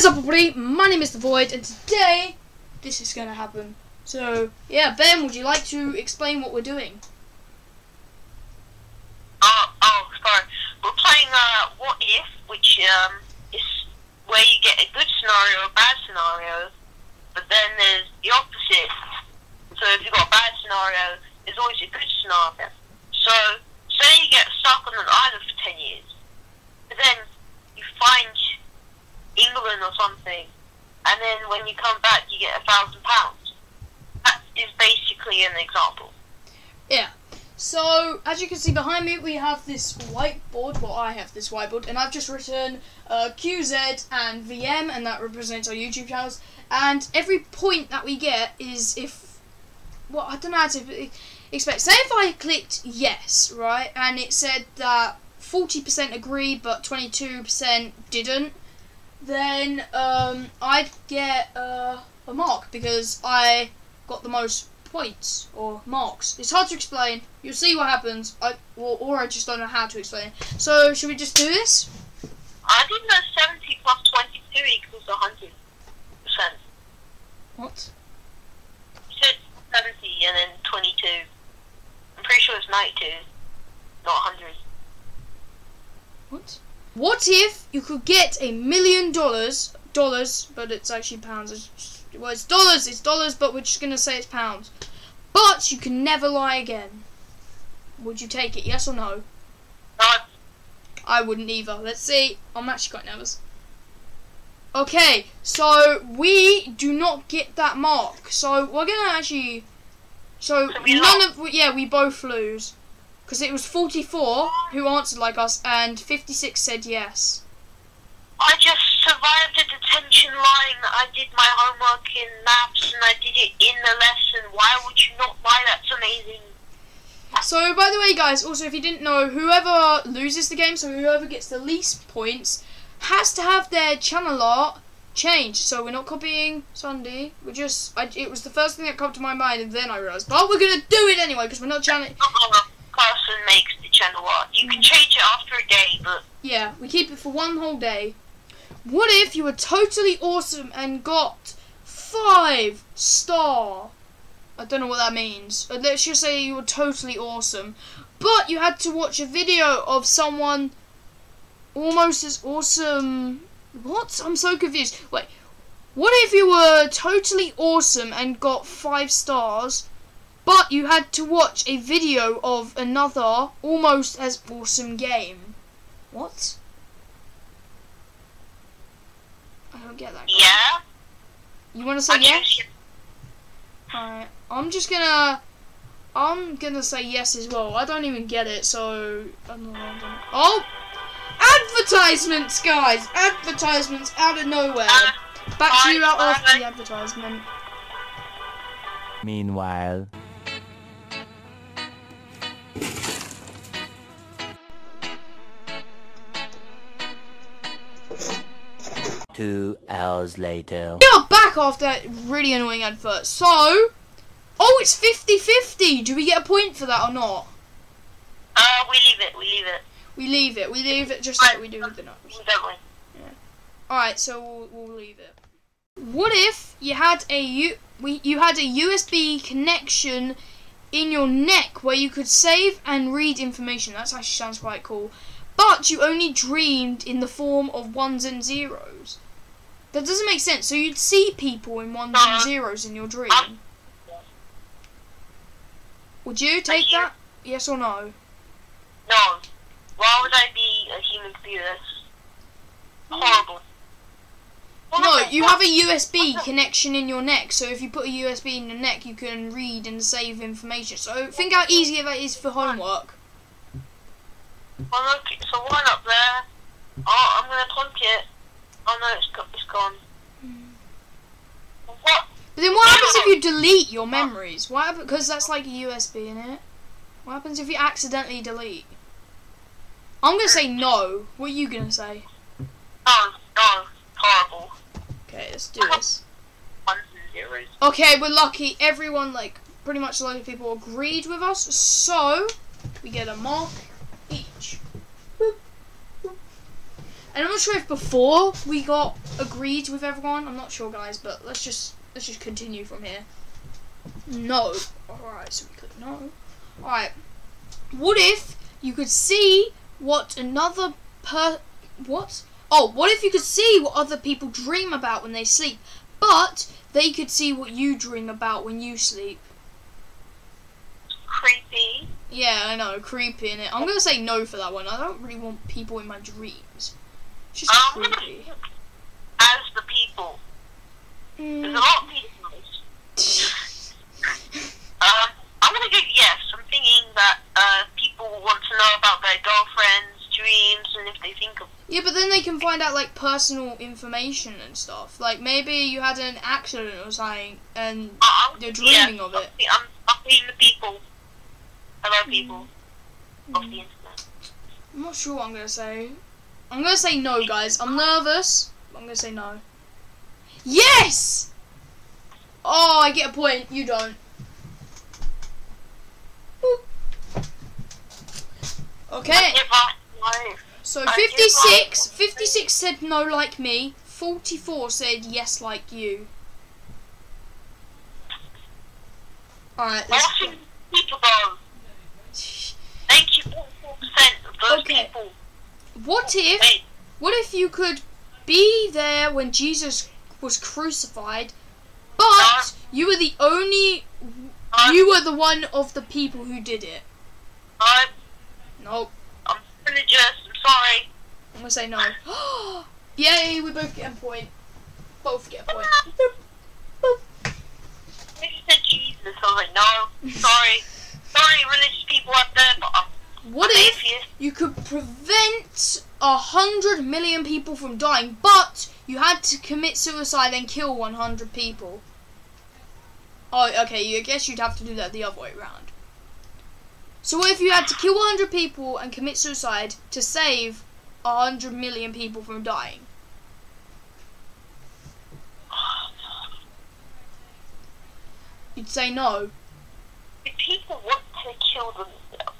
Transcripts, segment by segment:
is up, everybody? My name is The Void, and today this is to happen. So, yeah, Ben, would you like to explain what we're doing? Oh, oh, sorry. We're playing uh, What If, which um, is where you get a good scenario, a bad scenario, but then there's the opposite. So if you've got a bad scenario, there's always a good scenario. So, say you get stuck on an island for 10 years, but then you find England or something, and then when you come back, you get a thousand pounds. That is basically an example. Yeah. So, as you can see behind me, we have this whiteboard. Well, I have this whiteboard, and I've just written uh, QZ and VM, and that represents our YouTube channels. And every point that we get is if, well, I don't know how to expect. Say if I clicked yes, right, and it said that 40% agree, but 22% didn't, then um, I'd get uh, a mark because I got the most points or marks. It's hard to explain. You'll see what happens. I or, or I just don't know how to explain. So should we just do this? I think that 70 plus 22 equals 100 percent. What? You said 70 and then 22. I'm pretty sure it's 92, not 100. What? What if you could get a million dollars, dollars, but it's actually pounds. It's, well, it's dollars, it's dollars, but we're just gonna say it's pounds. But you can never lie again. Would you take it? Yes or no? Not I wouldn't either. Let's see. I'm actually quite nervous. Okay, so we do not get that mark. So we're gonna actually. So So none lost. of yeah, we both lose because it was 44 who answered like us, and 56 said yes. I just survived a detention line. I did my homework in maths and I did it in the lesson. Why would you not lie? That's amazing. So by the way, guys, also if you didn't know, whoever loses the game, so whoever gets the least points, has to have their channel art changed. So we're not copying Sunday. We're just. I, it was the first thing that came to my mind, and then I realised, but we're gonna do it anyway because we're not channel. Uh-huh. Person makes the channel art. You can change it after a day, but Yeah, we keep it for one whole day. What if you were totally awesome and got five star? I don't know what that means. Let's just say you were totally awesome, but you had to watch a video of someone almost as awesome. What? I'm so confused. Wait, what if you were totally awesome and got five stars, but you had to watch a video of another almost as awesome game? What? I don't get that. yeah. You want to say I yes? choose Alright. I'm just gonna. I'm gonna say yes as well. I don't even get it, so. I don't know, I don't- Oh! Advertisements, guys! Advertisements out of nowhere. Uh, Back to you out bye, of the advertisement. Meanwhile, two hours later. We are back after that really annoying advert. So. Oh, it's 50 50. Do we get a point for that or not? Uh, we leave it. We leave it. We leave it. We leave it just like we do with the numbers. We don't win. Alright, so we'll, we'll leave it. What if you had a U we you had a USB connection in your neck where you could save and read information? That actually sounds quite cool. But you only dreamed in the form of ones and zeros. That doesn't make sense. So you'd see people in ones and Uh-huh. zeros in your dream. Would you take you- that? Yes or no? No. Why would I be a human to do? Horrible. What No, you have a USB connection in your neck, so if you put a USB in your neck, you can read and save information. So think how easy that is for homework. Look, it's a one up there. Oh, I'm gonna plunk it. Oh no, it's got, it's gone. Hmm. What? But then what happens if you delete your memories? What? Because that's like a USB in it. What happens if you accidentally delete? I'm gonna say no. What are you gonna say? No, no, horrible. Okay, let's do this. Ones and zeros. Okay, we're lucky. Everyone, like, pretty much a lot of people agreed with us. So, we get a mark each. Boop, boop. And I'm not sure if before we got agreed with everyone. I'm not sure, guys, but let's just let's just continue from here. No. Alright, so we click no. Alright. What if you could see what another per what? Oh, what if you could see what other people dream about when they sleep, but they could see what you dream about when you sleep? Creepy. Yeah, I know, creepy in it. I'm gonna say no for that one. I don't really want people in my dreams. Just Um, creepy. as the people. There's a Mm. lot of people. Um, I'm gonna go yes. I'm thinking that uh, people want to know about their girlfriends' dreams and if they think of. Yeah, but then they can find out like personal information and stuff. Like maybe you had an accident or something, and I'm, You're yeah, dreaming of it. I'm, I'm being the people. Hello, people of Mm. the internet. I'm not sure what I'm gonna say. I'm gonna say no, guys. I'm nervous. I'm gonna say no. Yes. Oh, I get a point. You don't. Boop. Okay. Give up life. So I 56, 56 said no like me. 44 said yes like you. Alright, let's. Thank you, 44% of those Okay. people. What if what if you could be there when Jesus was crucified, but you were the only you were the one of the people who did it? I'm, Nope. I'm religious. I'm sorry. I'm gonna say no. Yay, we both get a point. Both get a point. I just said Jesus. I was like, no, sorry. Sorry, religious people out there, but I'm What an if atheist. You could prevent a hundred million people from dying, but you had to commit suicide and kill one hundred people? Oh, okay. I guess you'd have to do that the other way around. So what if you had to kill one hundred people and commit suicide to save a hundred million people from dying? You'd say no. People want to kill themselves,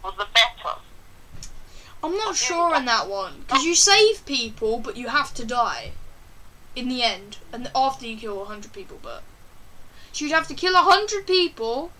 for the. I'm not sure on that one because you save people, but you have to die in the end, and after you kill hundred people. But so you'd have to kill hundred people.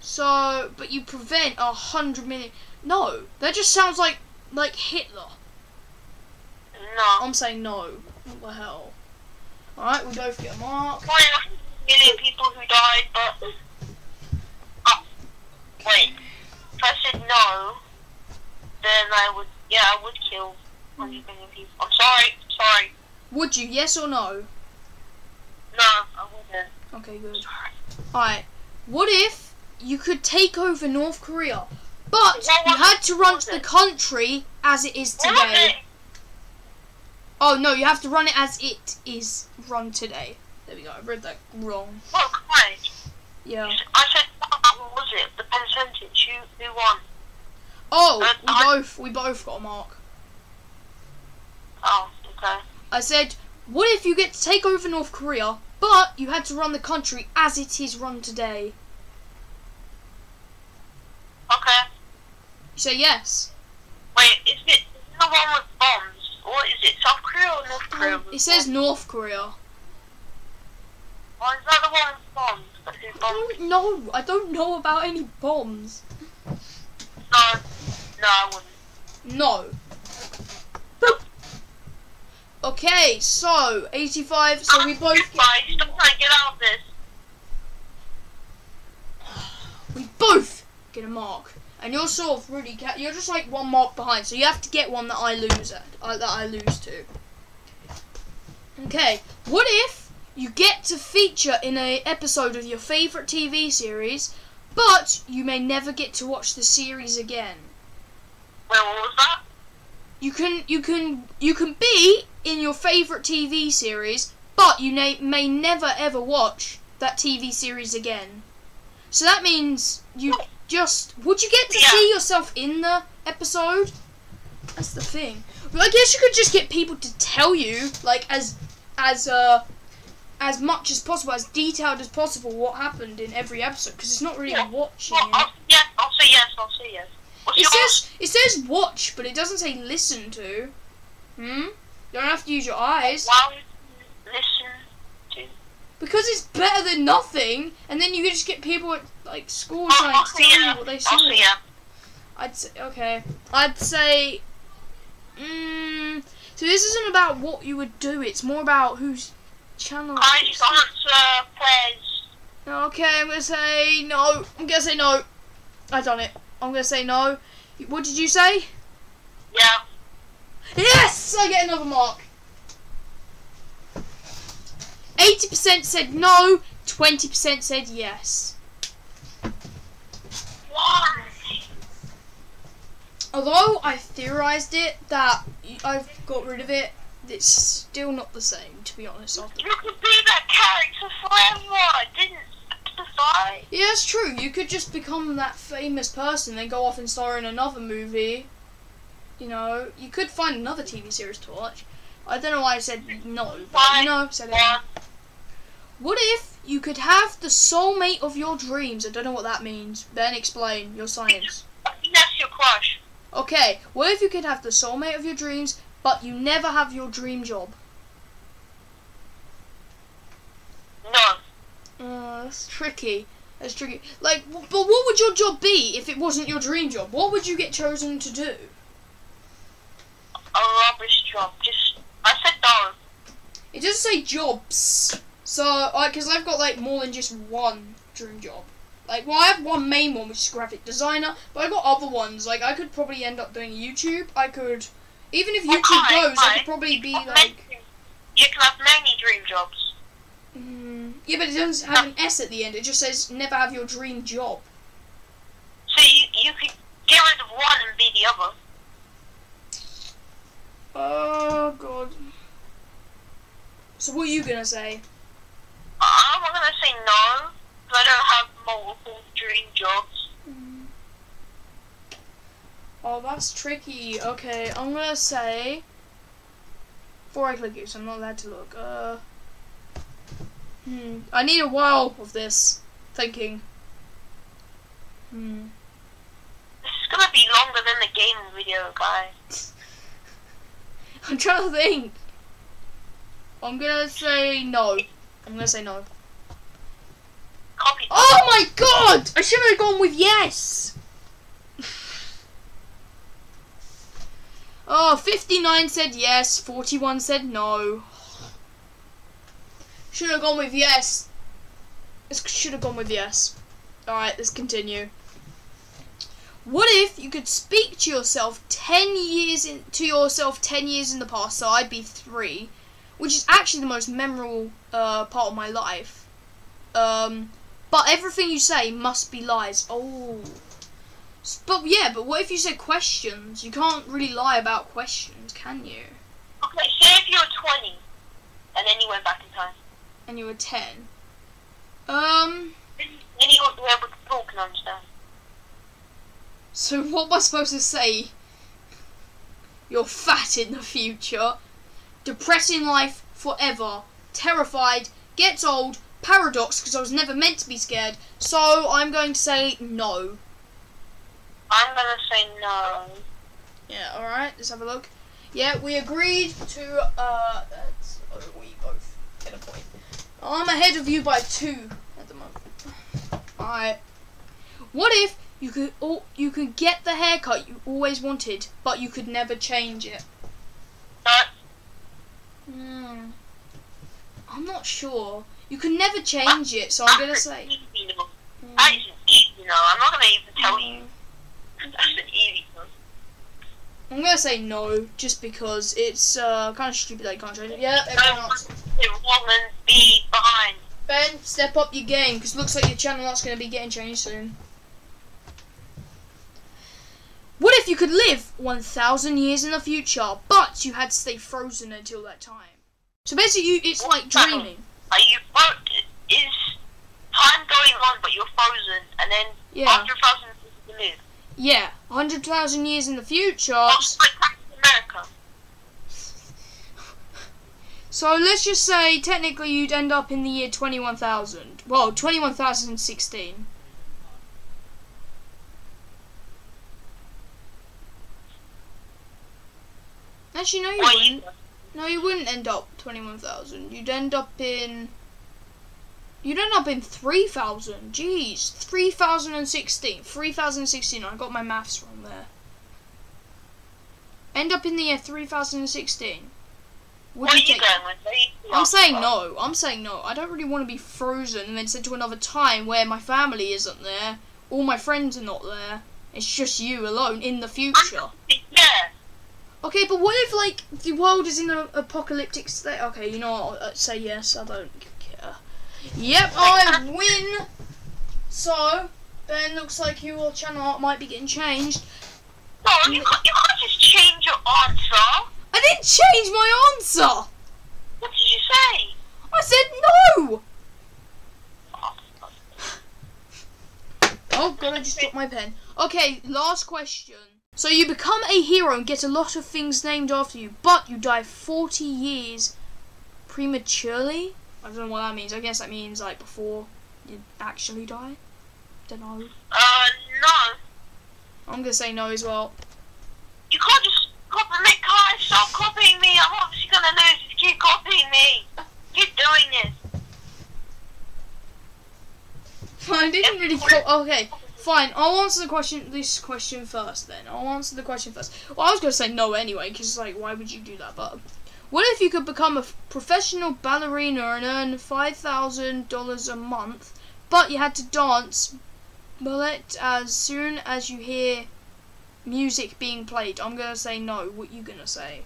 So, but you prevent a hundred million. No, that just sounds like like Hitler. No. I'm saying no. What the hell? All right, we both get a mark. A million people who died, but. Oh, wait. If I said no, then I would. Yeah, I would kill 100 hmm. million people. I'm sorry. Sorry. Would you? Yes or no? No, I wouldn't. Okay, good. Sorry. Alright. What if you could take over North Korea, but What you had to run was the country as it is today? Oh no, you have to run it as it is run today. There we go. I read that wrong. What kind? Yeah. I said, what was it? The percentage. Who, who won? Oh, Uh, we I- both we both got a mark. Oh, okay. I said, what if you get to take over North Korea, but you had to run the country as it is run today? Okay. You say yes. Wait, is it the one with bombs? Or is it South Korea or North Korea? Um, it says? North Korea. Oh, is that the one with bombs? I bombs? don't know. I don't know about any bombs. No. I wouldn't. No. Okay, so 85. So we both get. Stop trying to get out of this. we both get a mark, and you're sort of really ca- you're just like one mark behind. So you have to get one that I lose at, uh, that I lose to. Okay, what if you get to feature in a episode of your favorite TV series, but you may never get to watch the series again? Wait, what was that? You can you can you can be in your favorite TV series, but you may, may never ever watch that TV series again. So that means you just would you get to Yeah. see yourself in the episode? That's the thing. Well, I guess you could just get people to tell you, like as as uh as much as possible, as detailed as possible, what happened in every episode, because it's not really Yeah. watching Well. I'll, yes, I'll say yes. I'll say yes. What's It yours? says it says watch, but it doesn't say listen to. Hmm? You don't have to use your eyes. Why would you listen to? Because it's better than nothing, and then you can just get people at like school Oh, trying to tell you what they saw. yeah. I'd say okay. I'd say. Mm, so this isn't about what you would do. It's more about whose channel. I just answer prayers? Okay, I'm gonna say no. I'm gonna say no. I done it. I'm gonna say no. What did you say? Yeah. Yes, I get another mark. 80% said no, 20% said yes. Why? Although I theorized it that I've got rid of it, it's still not the same, to be honest. After. You could be that character forever. I didn't Yeah, it's true. You could just become that famous person, then go off and star in another movie. You know, you could find another TV series to watch. I don't know why I said no, but you know, said it. What if you could have the soulmate of your dreams? I don't know what that means. Then explain your science. That's your crush. Okay, what if you could have the soulmate of your dreams, but you never have your dream job? No. Uh, that's tricky. That's tricky. Like, but what would your job be if it wasn't your dream job? What would you get chosen to do? A rubbish job. Just. I said no. It doesn't say jobs. So, because I've got like more than just one dream job. Like, well, I have one main one, which is graphic designer, but I got other ones. Like, I could probably end up doing YouTube. I could, even if YouTube goes, I could probably be like, You can have many dream jobs. Mm, yeah, but it doesn't have an S at the end. It just says never have your dream job. So you you could get rid of one and be the other. Oh god. So what are you gonna say? I'm gonna say no, because I don't have multiple dream jobs. Oh, that's tricky. Okay, I'm gonna say. Before I click it, so I'm not allowed to look. Uh. Hmm. I need a while of this thinking. Hmm. This is gonna be longer than the gaming video, guys. I'm trying to think. I'm gonna say no. I'm gonna say no. Copy. Oh my god! I should have gone with yes! oh, 59 said yes, 41 said no. Should have gone with yes. It should have gone with yes. Alright, let's continue. What if you could speak to yourself 10 years in, to yourself 10 years in the past, so I'd be 3, which is actually the most memorable uh, part of my life. Um, but everything you say must be lies. Oh. But yeah, but what if you said questions? You can't really lie about questions, can you? Okay, say if you're 20, and then you went back in time. And you were 10. Um, then you won't be able to talk and understand. so what am I supposed to say? You're fat in the future. Depressing life forever. Terrified. Gets old. Paradox because I was never meant to be scared. So I'm going to say no. I'm gonna say no. Yeah, alright, let's have a look. Yeah, we agreed to, uh, that's, oh, we both get a point. I'm ahead of you by two at the moment. Alright. What if you could, oh, you could get the haircut you always wanted, but you could never change it? No. Hmm. I'm not sure. You can never change it, so I'm gonna say. an easy no. Hmm. That is an easy no. I'm not gonna even tell you. That's an easy no. I'm gonna say no, just because it's uh, kind of stupid that you can't change it. Yeah, everyone else. woman be behind. Ben, step up your game because looks like your channel art's going to be getting changed soon. What if you could live 1,000 years in the future, but you had to stay frozen until that time? So basically, you, it's like dreaming. Are you fro- is time going on but you're frozen and then Yeah, after a thousand years you live? Yeah. 100,000 years in the future. It's like Captain America. So let's just say technically you'd end up in the year 21,000. Well, 21,016. Eh, Actually, no, you wouldn't. No, you wouldn't end up 21,000. You'd end up in. You'd end up in 3,000. Jeez. 3,016. 3,016. I got my maths wrong there. End up in the year 3,016. Would What are you you take? going with? What I'm saying no. I'm saying no. I don't really want to be frozen and then sent to another time where my family isn't there, all my friends are not there. It's just you alone in the future. Yeah. Okay, but what if like the world is in an apocalyptic state? Okay, you know what? I'll say yes. I don't. Yep, I win. So Ben, looks like your channel art might be getting changed. No, you can't, you can't just change your answer. I didn't change my answer. What did you say? I said no. Oh god, I just dropped my pen. Okay, last question. So you become a hero and get a lot of things named after you, but you die 40 years prematurely? I don't know what that means. I guess that means like before you actually die. Don't know. Uh, no. I'm gonna say no as well. You can't just copy me, guys. Stop copying me. I'm obviously gonna lose if you keep copying me. Keep doing this. I didn't really. Co- okay, fine. I'll answer the question. This question first. Then I'll answer the question first. Well, I was gonna say no anyway, because like, why would you do that? But what if you could become a professional ballerina and earn five thousand dollars a month, but you had to dance ballet as soon as you hear music being played? I'm gonna say no. What you gonna say?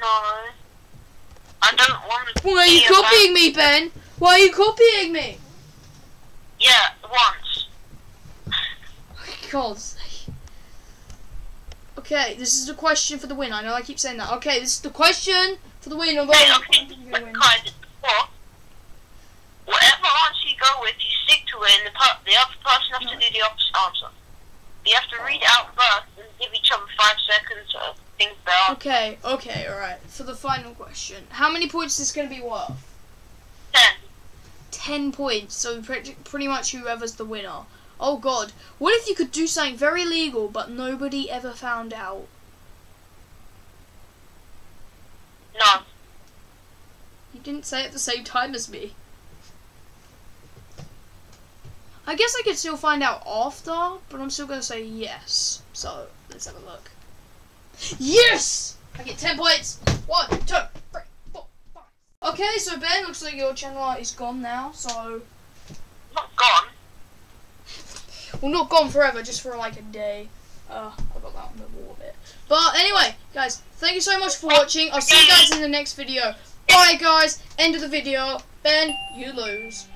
No. I don't want to. Why are you copying me, Ben? Why are you copying me? Yeah, once. God's sake. Okay, this is the question for the win. I know I keep saying that. Okay, this is the question for the win. Although Hey, okay, think you're but gonna win. guys, whatever answer you go with, you stick to it, and the, per- the other person has to do the opposite answer. You have to read it out first and give each other five seconds to think about. Okay, okay, alright. For the final question, how many points is this going to be worth? Ten. 10 points, so pretty, pretty much whoever's the winner. Oh god, what if you could do something very legal but nobody ever found out? No. You didn't say it at the same time as me. I guess I could still find out after, but I'm still gonna say yes. So let's have a look. Yes! I get 10 points! One, two, three, four, five. Okay, so Ben, looks like your channel art is gone now, so. Not gone. Well, not gone forever, just for like a day. Uh, I got that on the wall a bit. But anyway, guys, thank you so much for watching. I'll see you guys in the next video. Bye, guys. End of the video. Ben, you lose.